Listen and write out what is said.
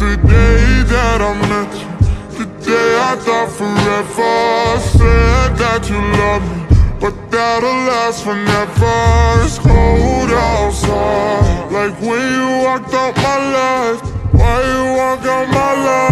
the day that I met you. The day I thought forever. Said that you love me But that'll last forever. It's cold outside. Like when you walked out my life. Why you walk out my life?